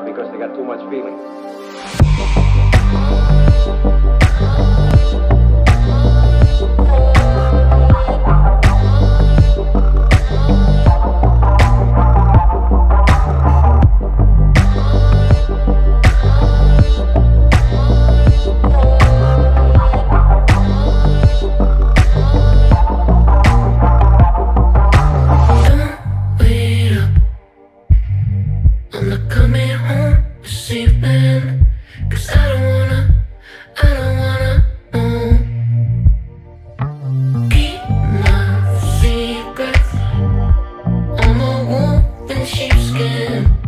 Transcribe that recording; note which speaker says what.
Speaker 1: because they got too much feeling.
Speaker 2: when they're coming home this evening. Cause I don't wanna, I don't wanna know. Keep my secrets. I'm a wolf in sheepskin.